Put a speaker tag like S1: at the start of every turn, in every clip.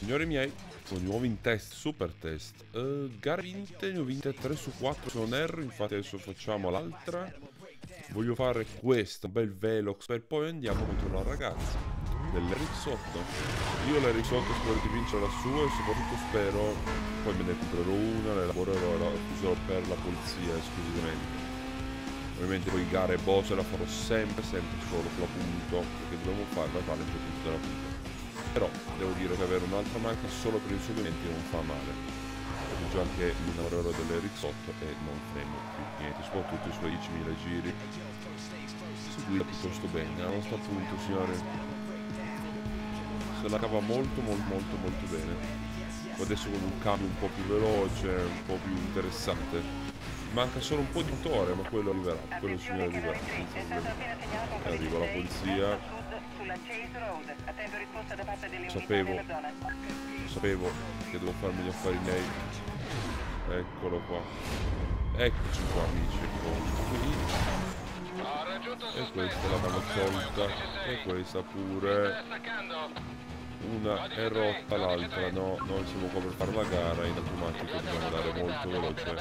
S1: Signori miei, con nuovi in test, super test. Uh, gare vinte, ne ho vinte 3 su 4 se non erro, infatti adesso facciamo l'altra. Voglio fare questo, un bel velox, per poi andiamo contro la ragazza dell'Eric sotto. Io l'Eric sotto spero di vincere la sua e soprattutto spero, poi me ne comprerò una, la lavorerò la userò per la polizia esclusivamente. Ovviamente poi gare boss la farò sempre, sempre solo con la punto, perché dobbiamo fare la talent punto della punta. Però devo dire che avere un'altra macchina solo per i seguimenti non fa male. Ho già che mi lavorerò delle risotto e non fremo più niente, soprattutto i suoi 10.000 giri. Si guida piuttosto bene, a nostro punto signore. Se la cava molto molto molto molto bene. Adesso con un cambio un po' più veloce, un po' più interessante. Manca solo un po' di motore, ma quello arriverà, quello signore arriverà. Arriva la polizia, Sapevo. Sapevo che devo farmi gli affari miei. Eccolo qua. Eccoci qua amici. E questa l'abbiamo tolta. E questa pure. Una è rotta, l'altra no. Noi siamo qua per fare la gara. In automatico dobbiamo andare molto veloce.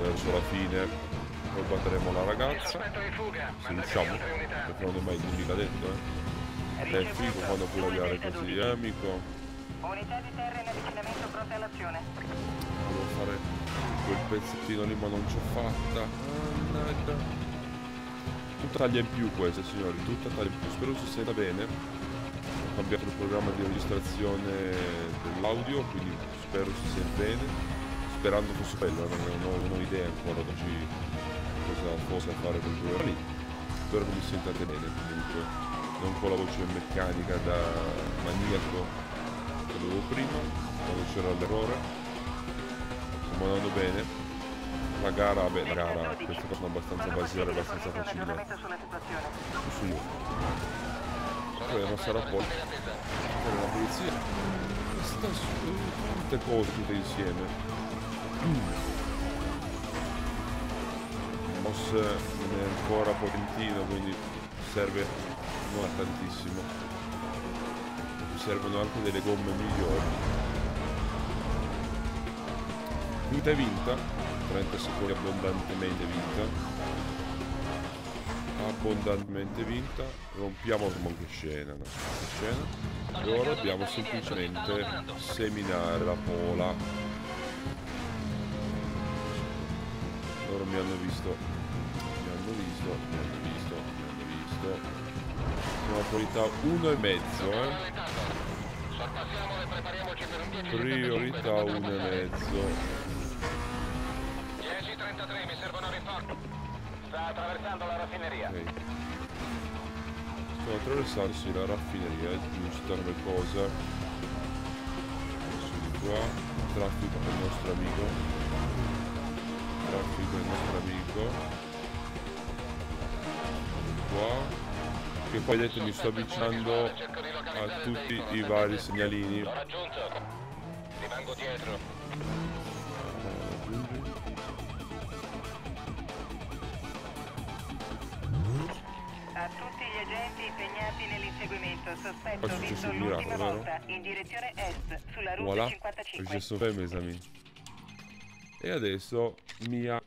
S1: Verso la fine poi batteremo la ragazza se riusciamo perché non è mai mica detto eh è figo quando puoi lavorare così eh amico? Unità di terra in avvicinamento pronte all'azione. Volevo fare quel pezzettino lì ma non ci ho fatta. Mannaggia. Tutta taglia in più questa signori tutta taglia in più. Spero si senta bene. Ho cambiato il programma di registrazione dell'audio quindi spero si senta bene. Sperando fosse quello non ho, non ho idea ancora cosa possa fare quel gioco lì. Spero che mi sentiate bene comunque non con la voce meccanica da maniaco che avevo prima quando c'era l'errore stiamo andando bene la gara, vabbè la gara, queste cose sono abbastanza basilare, abbastanza facili su poi non sarà poi. La polizia. Queste tutte cose tutte insieme. Mouse non è ancora potentino quindi serve non tantissimo. Mi servono anche delle gomme migliori. Guida vinta. 30 secondi abbondantemente vinta. Abbondantemente vinta. Rompiamo che scena, no? scena. E ora dobbiamo semplicemente seminare la pola. Loro mi hanno visto. Hanno visto, mi hanno visto, mi hanno visto. Siamo a qualità 1 e mezzo, eh. Priorità 1 e mezzo. 10.33, mi servono rinforzi. Sta attraversando la raffineria. Okay. Sto attraversando sì, la raffineria, è giusta come cosa. Adesso di qua. Traffico con il nostro amico. Traffico il nostro amico qua che poi vedete mi sto avvicinando a tutti i vari segnalini. Rimango dietro a tutti gli agenti impegnati nell'inseguimento sospetto visto l'ultima volta in direzione est sulla route voilà. 55 il fait mes amis e adesso mia.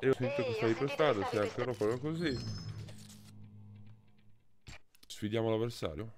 S1: E ho sentito che stavi per strada se ancora farò così Sfidiamo l'avversario?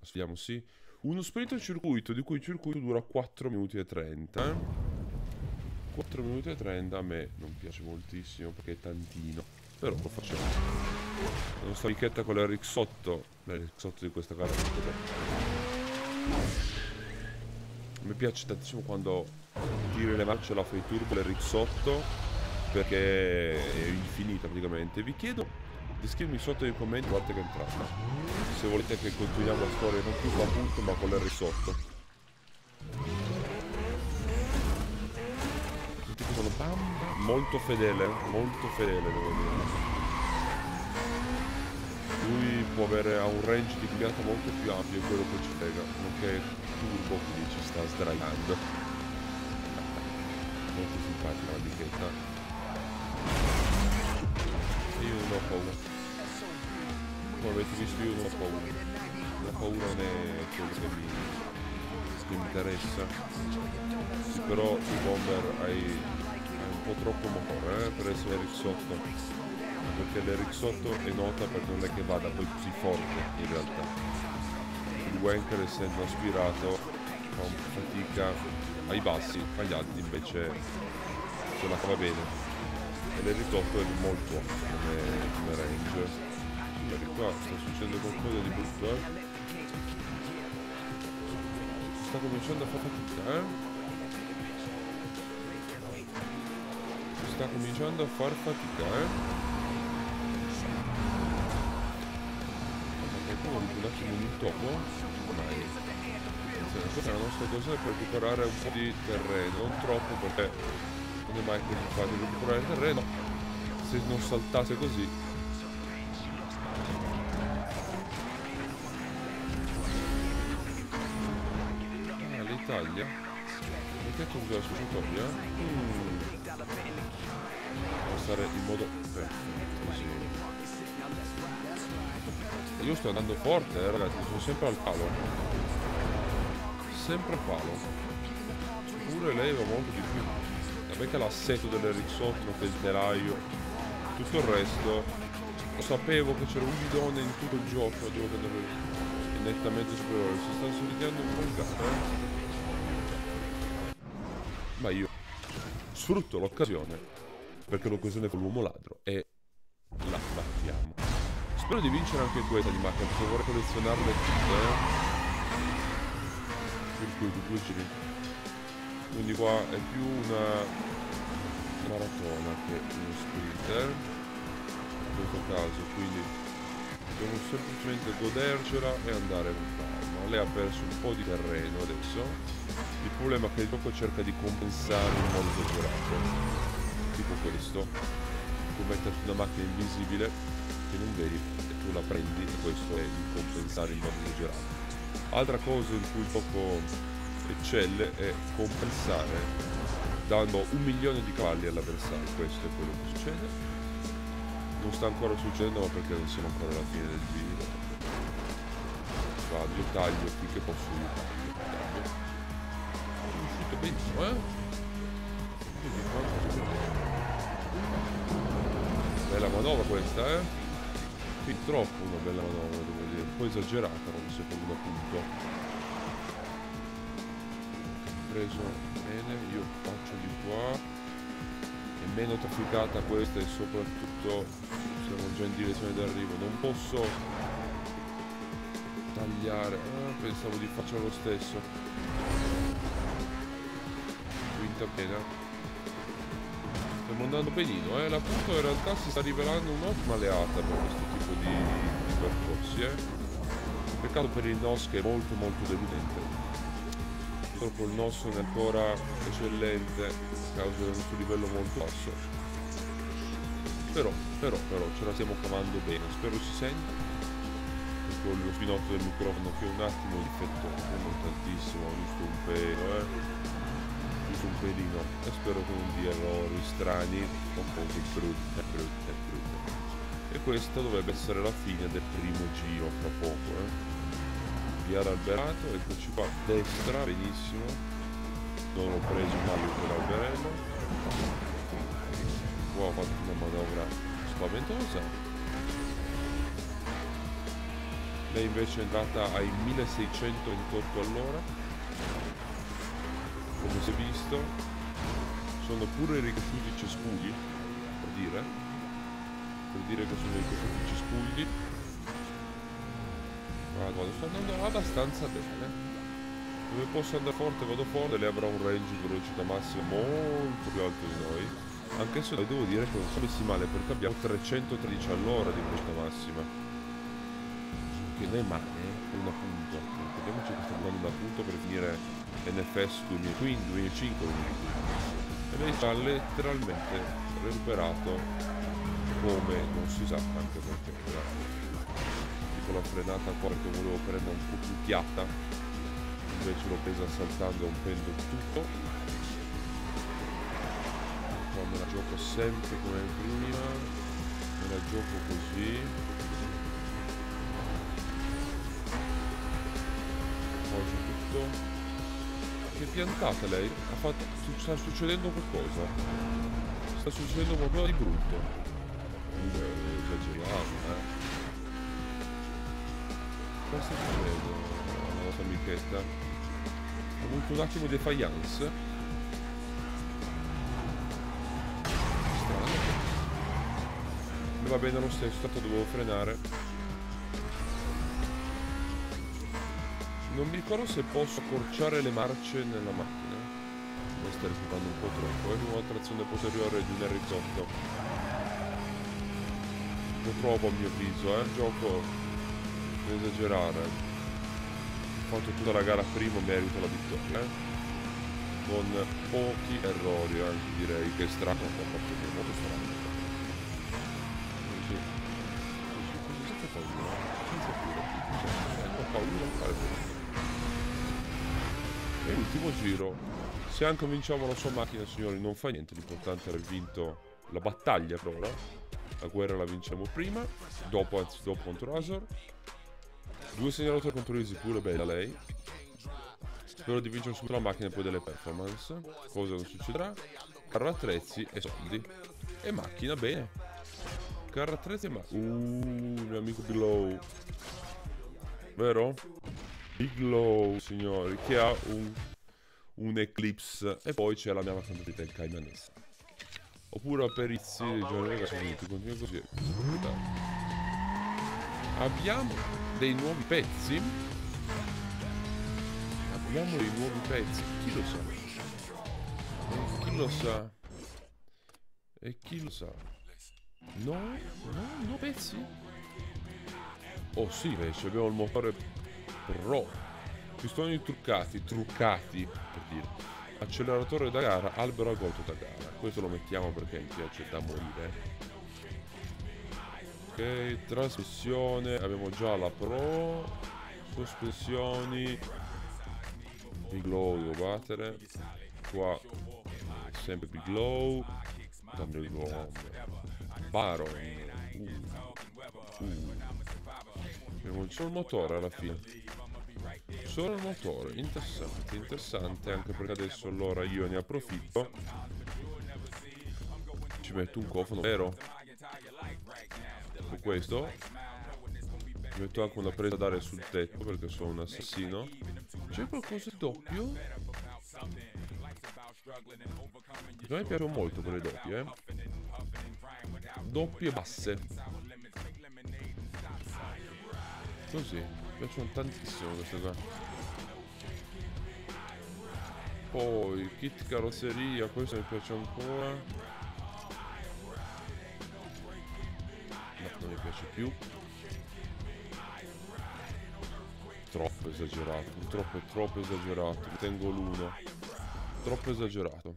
S1: Sfidiamo sì. Uno sprint in circuito, di cui il circuito dura 4 minuti e 30. 4 minuti e 30 a me non piace moltissimo perché è tantino. Però lo facciamo. La nostra amichetta con l'Eric sotto. L'Eric sotto di questa gara. Mi piace tantissimo quando tiri le marce alla fai turbo l'Eric sotto perché è infinita praticamente. Vi chiedo Scrivimi sotto nei commenti quante che è entrata. Se volete che continuiamo la storia non più con punto ma con l'R sotto. Tutti che sono bamba. Molto fedele, molto fedele devo dire. Lui può avere un range di guidata molto più ampio, quello che ci frega, nonché turbo quindi ci sta sdraiando. molto simpatica la bichetta. Io non ho paura come avete visto io non ho paura la paura non è quello che mi che mi interessa. Sì, però il bomber hai, hai un po' troppo motore eh, per essere Rixotto. Perché l'Rixotto è nota per non è che vada poi così forte in realtà. Il Wanker essendo aspirato fa fatica ai bassi, agli alti invece se la fa bene. E l'Rixotto è molto come, come range. Guardi qua, sta succedendo qualcosa di brutto, eh sta cominciando a fare fatica, eh? Sta cominciando a far fatica, eh? Ma qualcuno un attimo un topo? Mai. Questa è la nostra cosa per recuperare un po' di terreno, non troppo perché non è mai così facile recuperare terreno. Se non saltasse così. Italia perché tu usa la scuotoria mm. stare in modo perfetto. Io sto andando forte eh, ragazzi. Sono sempre al palo. Sempre al palo. Pure lei va molto di più che l'assetto dell'Ericsson che il tutto il resto lo sapevo che c'era un bidone in tutto il gioco devo vedere nettamente superiore si sta sorridendo un po' il gatto eh ma io sfrutto l'occasione perché l'occasione con l'uomo ladro e la battiamo. Spero di vincere anche questa di macchina perché vorrei collezionarle tutte. Eh? Per cui due giri. Quindi qua è più una maratona che uno sprinter. In questo caso, quindi dobbiamo semplicemente godercela e andare lontano. Lei ha perso un po' di terreno adesso il problema è che il gioco cerca di compensare in modo esagerato. Tipo questo. Tu metterti una macchina invisibile che non vedi e tu la prendi e questo è il compensare in modo esagerato. Altra cosa in cui il gioco eccelle è compensare dando un milione di cavalli all'avversario. Questo è quello che succede. Non sta ancora succedendo ma perché non siamo ancora alla fine del giro. Vado, io taglio finché posso io taglio benissimo, eh? Bella manovra questa, eh? Sì, troppo una bella manovra, devo dire. Un po' esagerata secondo punto. Preso bene, io faccio di qua. È meno trafficata questa e soprattutto siamo già in direzione d'arrivo. Non posso tagliare. Ah, pensavo di farcelo lo stesso finta bene stiamo andando benino eh? la punto in realtà si sta rivelando un'ottima alleata per questo tipo di, di percorsi eh? peccato per il NOS che è molto molto deludente purtroppo il NOS non è ancora eccellente a causa del suo livello molto basso. Però però però ce la stiamo cavando bene. Spero si senta. Con lo spinotto del microfono che è un attimo difettoso non tantissimo giusto un pelo eh. Su un pelino. E spero che non dia errori strani o cose brutte, brutte, brutte. E questa dovrebbe essere la fine del primo giro fra poco, eh. Via l'alberato, eccoci qua, destra, benissimo. Non ho preso mai quell'alberello. Qua ho fatto una manovra spaventosa. Lei invece è andata ai 1628 all'ora come si è visto sono pure ricresciuti i cespugli per dire per dire che sono ricresciuti i cespugli guarda sto andando abbastanza bene. Dove posso andare forte vado forte lei avrà un range di velocità massima molto più alto di noi. Anche se devo dire che non sono messi male perché abbiamo 313 all'ora di velocità massima. Che non è male eh, una punto. Ricordiamoci che stiamo andando da punto per finire NFS 2015, 2005 2015 e lei sta letteralmente recuperato come non si sa anche perché tipo la frenata qua perché volevo prendere un po' più piatta invece l'ho presa saltando un pendo tutto qua me la gioco sempre come prima me la gioco così appoggio tutto Che piantata lei? Ha fatto... sta succedendo qualcosa. Sta succedendo qualcosa di brutto. Esagerato, eh. Cosa sta succedendo? La nostra amichetta. Ha avuto un attimo defiance. va bene lo stesso, tanto dovevo frenare. Non mi ricordo se posso accorciare le marce nella macchina. Mi sta risultando un po' troppo. È una trazione posteriore di un R8. Un po' troppo a mio avviso, eh. Gioco non esagerare. Ho fatto tutta la gara prima, merito la vittoria. Con pochi errori, anzi direi che è strano, è molto strano. E ultimo giro. Se anche vinciamo la sua macchina, signori, non fa niente. L'importante è aver vinto la battaglia per. La guerra la vinciamo prima. Dopo, anzi, dopo contro Azor. Due segnalatori contro Easy, pure bella lei. Spero di vincere subito la macchina e poi delle performance. Cosa non succederà? Carro attrezzi e soldi. E macchina, bene. Carro attrezzi e macchina. Uh, mio amico Below. Vero? Big signori, che ha un, un Eclipse. E poi c'è la mia fantasità, il Caymanessa. Oppure perizi di giorni continua così. Abbiamo dei nuovi pezzi. Abbiamo dei nuovi pezzi. Chi lo sa? E chi lo sa? E chi lo sa? No? No? No pezzi? Oh sì, invece abbiamo il motore Pro. Pistoni truccati, truccati, per dire. Acceleratore da gara, albero a golto da gara. Questo lo mettiamo perché mi piace da morire. Ok, trasmissione, abbiamo già la Pro. Sospensioni. Big low devo battere. Qua sempre big low. Gomme. Baron. Uh. Uh. Abbiamo solo il motore alla fine. Solo il motore, interessante, interessante anche perché adesso allora io ne approfitto. Ci metto un cofano vero. Questo. Metto anche una presa d'aria sul tetto perché sono un assassino. C'è qualcosa di doppio? A me piacciono molto quelle doppie, eh. Doppie basse. Così, mi piacciono tantissimo queste qua. Poi, kit carrozzeria, questo mi piace ancora. Più. Troppo esagerato, purtroppo troppo esagerato. Tengo l'uno. Troppo esagerato.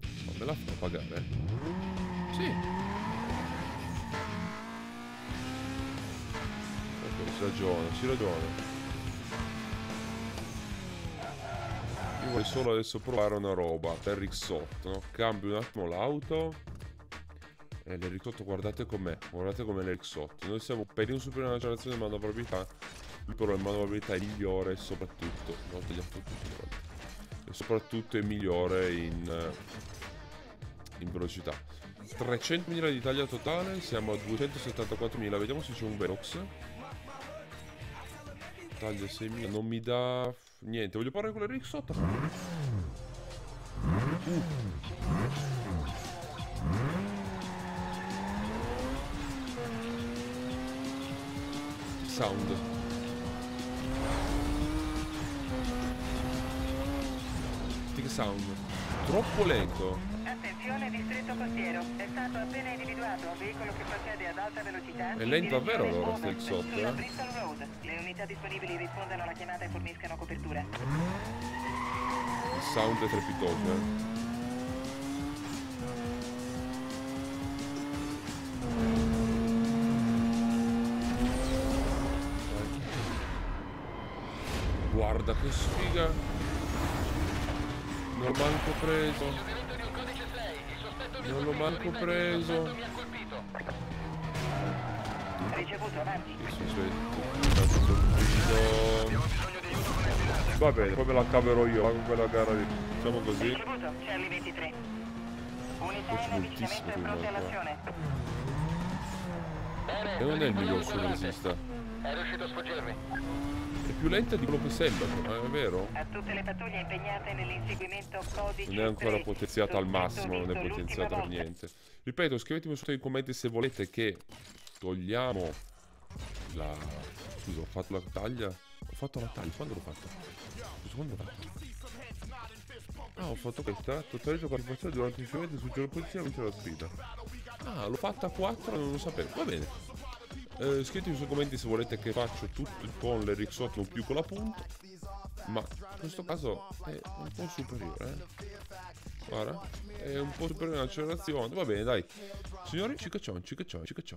S1: Ma me la fa pagare? Sì. ci ragiona, ci ragiona. Io voglio solo adesso provare una roba per Rixotto, no? Cambio un attimo l'auto. E l'Erixotto guardate com'è, guardate com'è l'Erixotto. Noi siamo per un superiore una generazione di manovrabilità. Lui però la manovrabilità è migliore soprattutto. No, tutto. E soprattutto è migliore in, eh, in velocità. 300.000 di taglia totale, siamo a 274.000. Vediamo se c'è un Velox. Taglia 6.000 Non mi dà niente Voglio parlare con l'Eric sotto uh. Sound Tick sound Troppo lento
S2: Attenzione distretto costiero, è stato appena individuato un veicolo che procede ad alta velocità.
S1: È lento davvero allora sta il sotto,
S2: eh? Bristol Road. Le unità disponibili rispondano alla chiamata e forniscano copertura.
S1: Il sound è trepitoso, eh? Guarda che sfiga Non manco preso non l'ho manco preso.
S2: Ricevuto, avanti.
S1: Che succede? Va bene, poi me la caverò io, con quella gara lì. Facciamo così.
S2: Ricevuto, Charlie 23. Unità in avvicinamento e pronte
S1: qua.
S2: all'azione.
S1: E non è il miglior sull'esista.
S3: È riuscito a sfuggirmi.
S1: È più lenta di quello che sembra, però, è vero?
S2: A tutte le pattuglie impegnate nell'inseguimento codice
S1: Non è ancora
S2: 3.
S1: potenziata al massimo, non è potenziata per niente. Ripeto, scrivetemi sotto nei commenti se volete che togliamo la... Scusa, ho fatto la taglia? Ho fatto la taglia, quando l'ho fatta? L'ho fatta? Ah, ho fatto questa, totale partecipazione durante il inseguimento sul giro posizione vince la sfida. Ah, l'ho fatta a 4 non lo sapevo, va bene. Eh, scrivetemi sui commenti se volete che faccio tutto con l'Ericsson non più con la punta. Ma in questo caso è un po' superiore, eh. Guarda, è un po' superiore all'accelerazione. Va bene, dai. Signori, cicaccion, cicaccion, cicaccion.